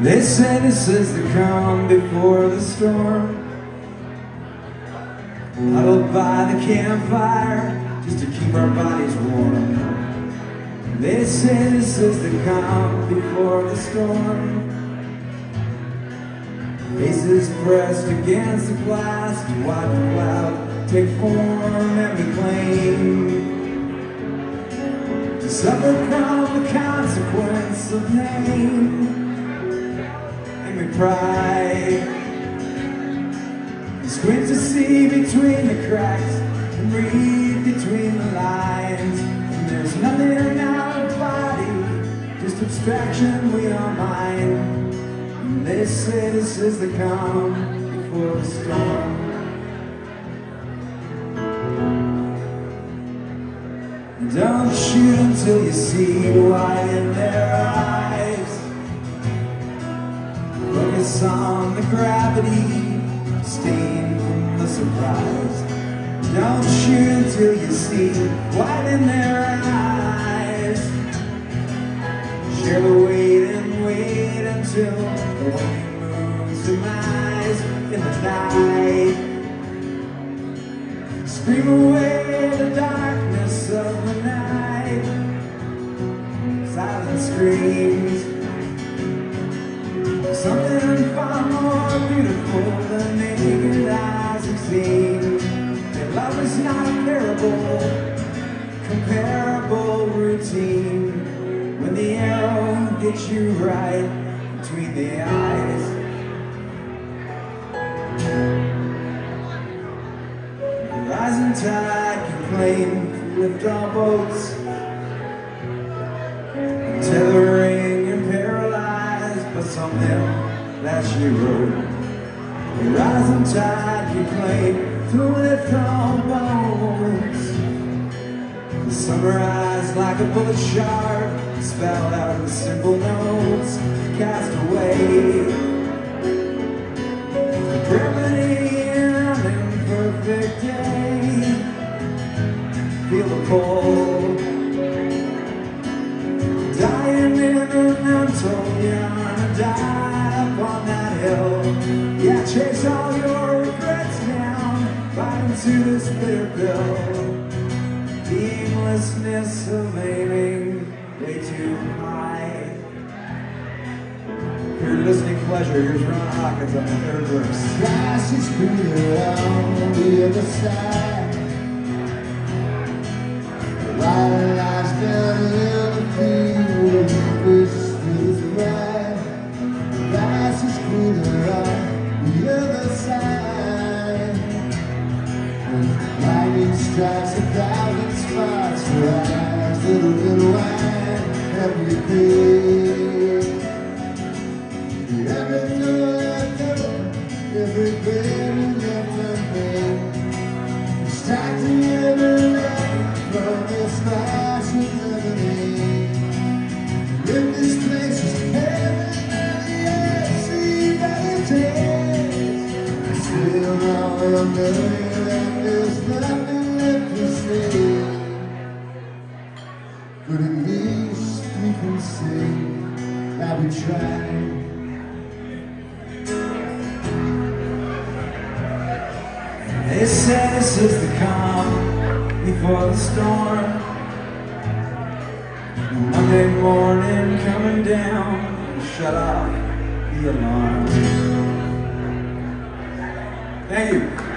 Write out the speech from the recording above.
They say this is the calm before the storm. Huddled by the campfire just to keep our bodies warm. They say this is the calm before the storm. Faces pressed against the glass to watch the cloud. Take form and be claimed to suffer from the consequence of pain we pride. We squint to see between the cracks and read between the lines. And there's nothing in our body, just abstraction we don't mind. And they say this is the calm before the storm. Don't shoot until you see white in their eyes. Focus on the gravity, abstain from the surprise. Don't shoot until you see white in their eyes. Share the weight and wait until the waning moon's demise in the night. Scream away the darkness more beautiful than naked eyes have seen. That love is not a parable, comparable routine. When the arrow hits you right between the eyes. The rising tide can claim lift all boats. Tethering and paralyzed by something that she wrote. Tide can claim to lift boats. The summarize like a bullet sharp, spelled out in simple notes, cast away. Remedy in an imperfect day. Feel the pull. Into this bitter pill. The aimlessness of aiming way too high. For your listening pleasure, here's Ron Hawkins on the third verse. Grass is greener on the other side. Lightning strikes a thousand spots for eyes are little wide every day. We. They say this is the calm before the storm. Monday morning coming down, shut off the alarm. Thank you.